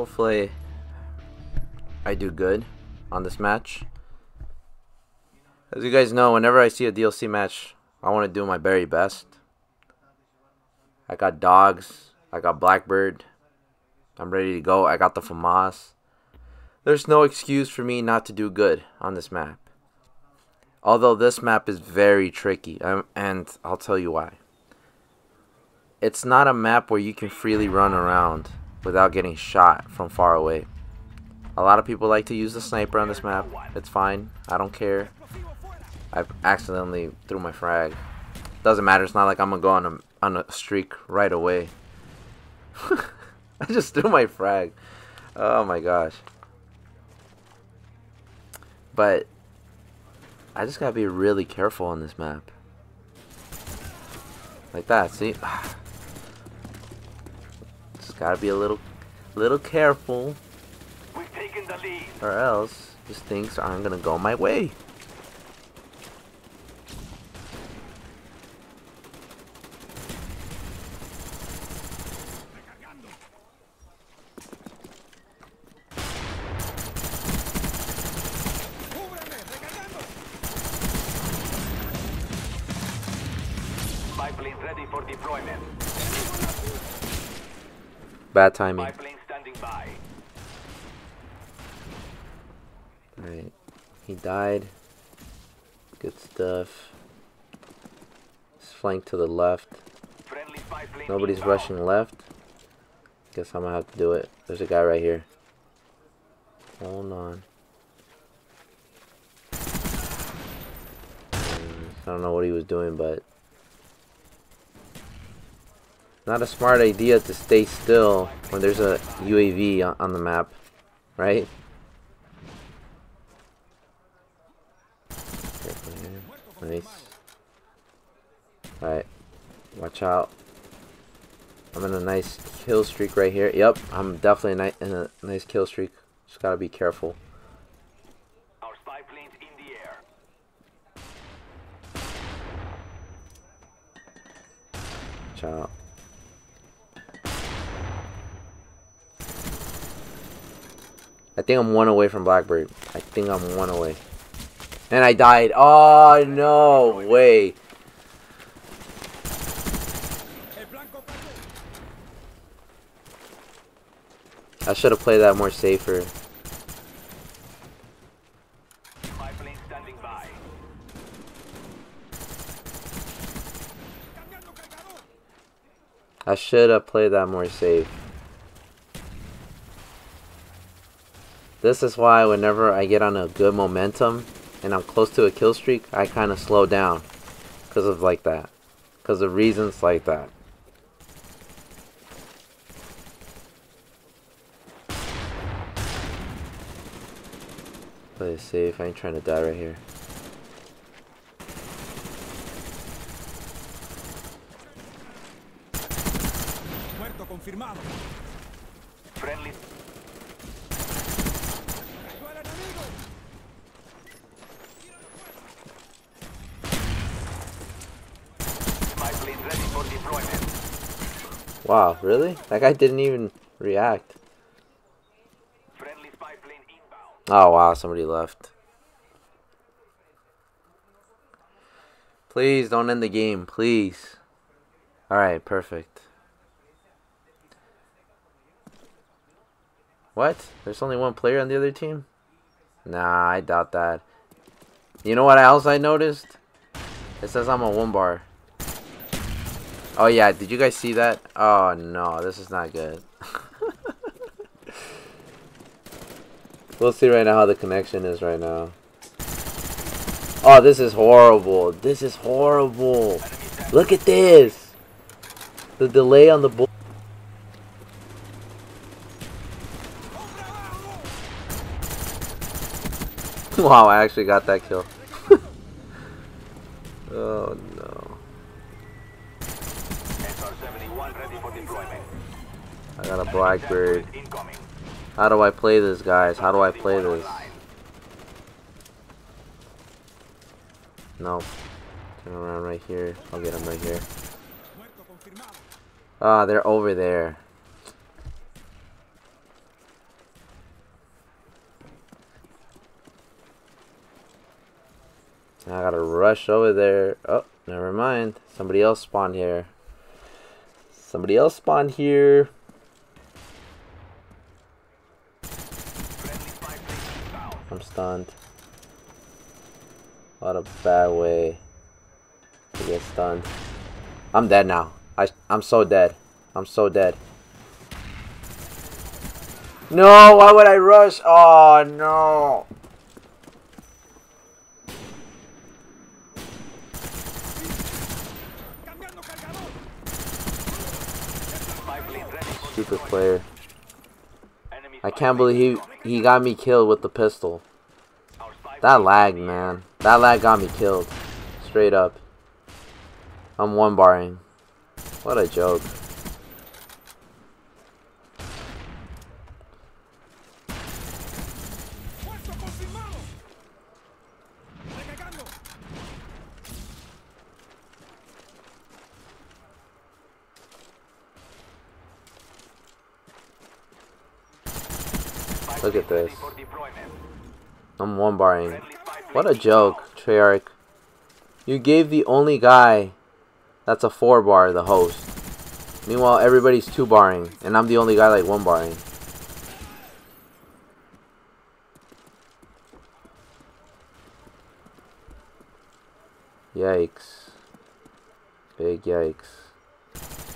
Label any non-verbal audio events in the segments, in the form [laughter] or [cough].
Hopefully, I do good on this match. As you guys know, whenever I see a DLC match, I want to do my very best. I got dogs. I got Blackbird. I'm ready to go. I got the FAMAS. There's no excuse for me not to do good on this map. Although this map is very tricky, um, and I'll tell you why. It's not a map where you can freely run around without getting shot from far away. A lot of people like to use the sniper on this map. It's fine. I don't care. I accidentally threw my frag. Doesn't matter. It's not like I'm gonna go on a on a streak right away. [laughs] I just threw my frag. Oh my gosh. But I just gotta be really careful on this map. Like that, see? [sighs] Gotta be a little little careful. Or else these things aren't gonna go my way. ready for deployment. Bad timing. Spy standing by. Alright. He died. Good stuff. Flank to the left. Friendly spy plane Nobody's rushing left. Guess I'm gonna have to do it. There's a guy right here. Hold on. I don't know what he was doing, but not a smart idea to stay still when there's a UAV on, the map, right? Nice. Alright. Watch out. I'm in a nice kill streak right here. Yep, I'm definitely ni in a nice kill streak. Just gotta be careful. Our spy planes in the air. Watch out. I think I'm one away from Blackbird. I think I'm one away. And I died. Oh, no way. I should have played that more safer. I should have played that more safe. This is why whenever I get on a good momentum and I'm close to a kill streak, I kind of slow down. Because of like that. Because of reasons like that. Play it safe. I ain't trying to die right here. Muerto confirmado. Friendly ¡Cayó el enemigo! spy plane ready for deployment. Wow, really? That guy didn't even react. Friendly spy plane inbound. Oh wow, somebody left. Please don't end the game, please. Alright, perfect. What? There's only one player on the other team? Nah, I doubt that. You know what else I noticed? It says I'm a one bar. Oh yeah, did you guys see that? Oh no, this is not good. [laughs] We'll see right now how the connection is right now. Oh, this is horrible. This is horrible. Look at this. The delay on the bull. [laughs] wow, I actually got that kill. [laughs] oh no. I got a Blackbird. How do I play this, guys? How do I play this? No. Turn around right here. I'll get him right here. Ah, they're over there. I gotta rush over there. Oh, never mind. Somebody else spawned here. Somebody else spawned here. Stunned. What a bad way to get stunned. I'm dead now. I I'm so dead. I'm so dead. No, why would I rush? Oh no. Stupid player. I can't believe he he got me killed with the pistol. That lag, man. That lag got me killed. Straight up. I'm one barring. What a joke. Look at this. I'm one barring. What a joke, Treyarch. You gave the only guy that's a four bar the host. Meanwhile, everybody's two barring, and I'm the only guy like one barring. Yikes. Big yikes. [laughs]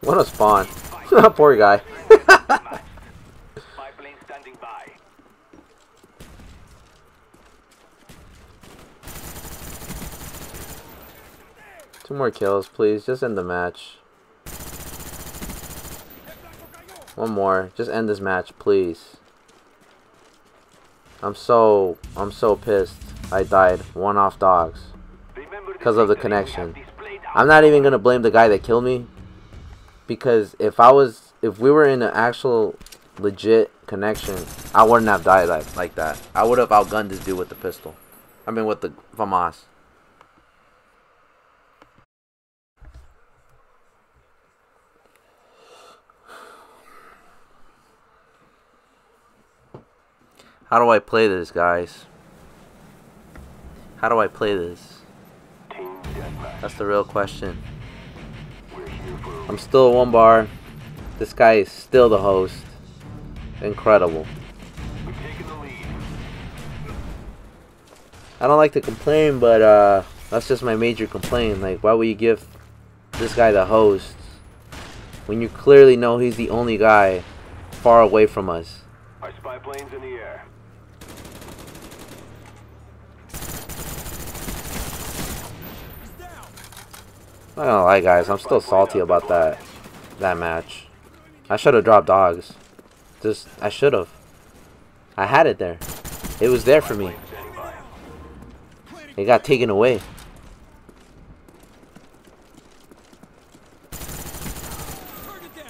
What a spawn. [laughs] Poor guy. [laughs] Spy plane standing by. Two more kills, please. Just end the match. One more. Just end this match, please. I'm so I'm so pissed. I died. One off dogs. Because of the connection. I'm not even gonna blame the guy that killed me. Because if I was if we were in an actual legit connection, I wouldn't have died like, like that. I would have outgunned this dude with the pistol. I mean with the FAMAS. How do I play this, guys? How do I play this? That's the real question. I'm still one bar. This guy is still the host. Incredible. I don't like to complain, but uh, that's just my major complaint. Like, why would you give this guy the host when you clearly know he's the only guy far away from us? Our spy planes in the air. He's down. I'm not gonna lie, guys. I'm still salty about that that match. I should have dropped dogs. Just, I should have. I had it there. It was there for me. It got taken away.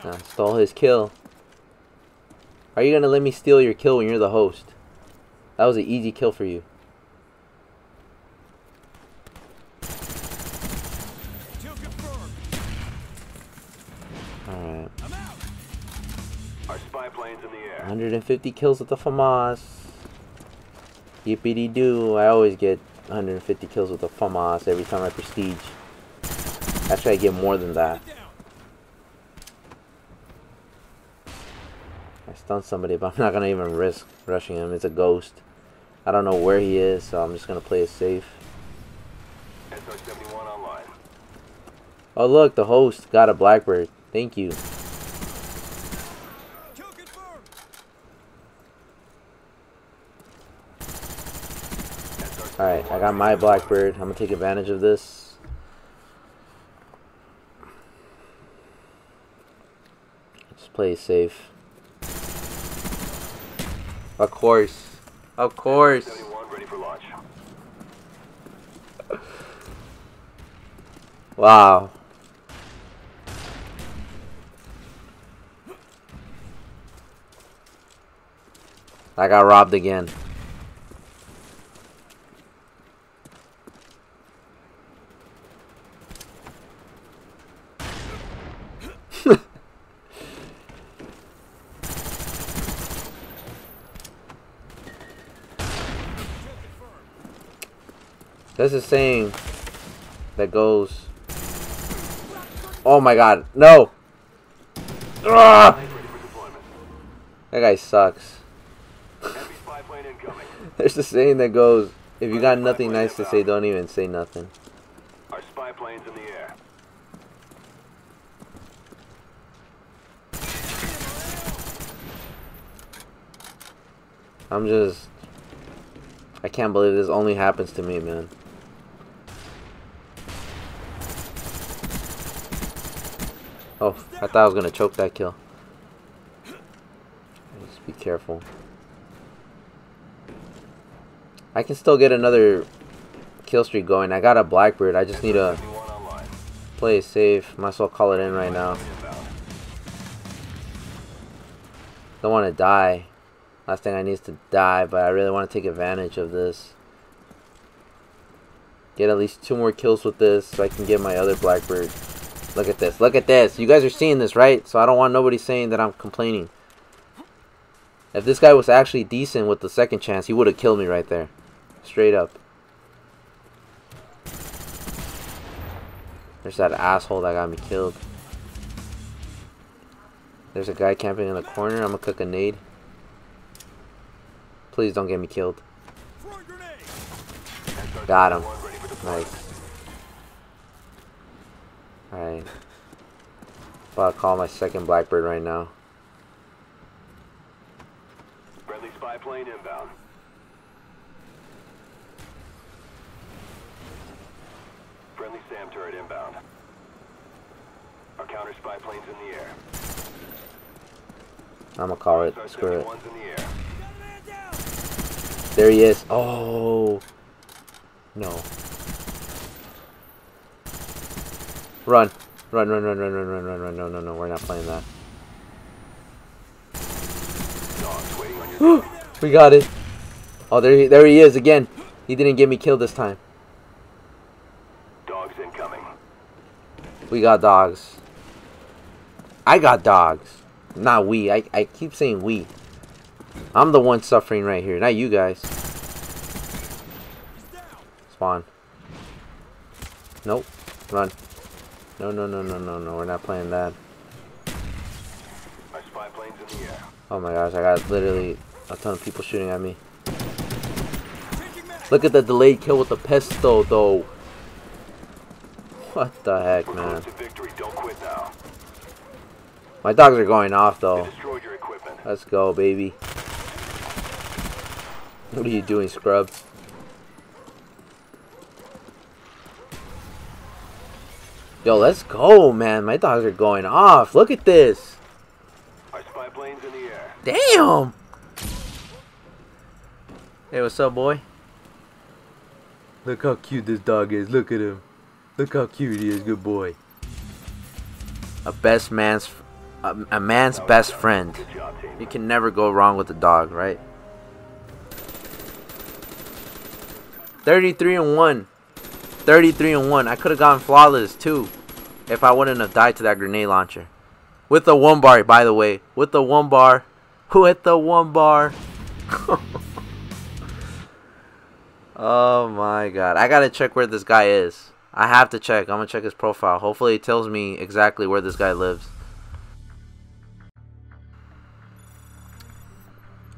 Uh, stole his kill. Are you gonna let me steal your kill when you're the host? That was an easy kill for you. 150 kills with the FAMAS. Yippity doo. I always get 150 kills with the FAMAS every time I prestige. Actually, I get more than that. I stunned somebody, but I'm not gonna even risk rushing him. It's a ghost. I don't know where he is, so I'm just gonna play it safe. Oh look, the host got a Blackbird. Thank you. Alright, I got my Blackbird. I'm gonna take advantage of this. Just play safe. Of course. Of course. 71 ready for launch. Wow. I got robbed again. There's a saying that goes. Oh my god, no! Deployment. That guy sucks. Heavy spy plane incoming. There's a saying that goes, if you got nothing nice to say, don't even say nothing. Our spy plane's in the air. I'm just. I can't believe this only happens to me, man. Oh, I thought I was gonna choke that kill. Just be careful. I can still get another kill streak going. I got a Blackbird. I just need to play safe. Might as well call it in right now. Don't want to die. Last thing I need is to die, but I really want to take advantage of this. Get at least two more kills with this so I can get my other Blackbird. Look at this. Look at this. You guys are seeing this, right? So I don't want nobody saying that I'm complaining. If this guy was actually decent with the second chance, he would have killed me right there. Straight up. There's that asshole that got me killed. There's a guy camping in the corner. I'm gonna cook a nade. Please don't get me killed. Throwing grenade. SR-21 Got him. Nice. Alright. About to call my second Blackbird right now. Friendly spy plane inbound. Friendly SAM turret inbound. Our counter spy plane's in the air. I'm gonna call it. Screw it. The air. Got a man down. There he is. Oh. No. Run. Run, run, run, run, run, run, run, run. No, no, no. We're not playing that. Dogs [gasps] waiting on your We got it. Oh, there he, there he is again. He didn't get me killed this time. dogs incoming. We got dogs. I got dogs. Not we. I, I keep saying we. I'm the one suffering right here, not you guys. Spawn. Nope. Run. No, no, no, no, no, no. We're not playing that. Our spy plane's in the air. Oh my gosh, I got literally a ton of people shooting at me. Look at the delayed kill with the pesto, though. What the heck, man? close to victory. Don't quit now. My dogs are going off, though. destroyed your equipment. Let's go, baby. What are you doing, scrub? Yo, let's go, man. My dogs are going off. Look at this. Our spy plane's in the air. Damn. Hey, what's up, boy? Look how cute this dog is. Look at him. Look how cute he is. Good boy. A best man's, a, a man's best friend. Good job, team. You can never go wrong with a dog, right? 33 and 1. 33 and 1. I could have gotten flawless too if I wouldn't have died to that grenade launcher. With the one bar, by the way. With the one bar. [laughs] With the one bar. [laughs] oh my god. I gotta check where this guy is. I have to check. I'm gonna check his profile. Hopefully, it tells me exactly where this guy lives.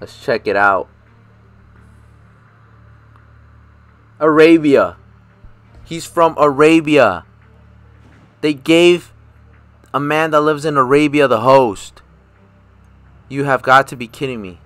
Let's check it out. Arabia. He's from Arabia. They gave a man that lives in Arabia the host. You have got to be kidding me.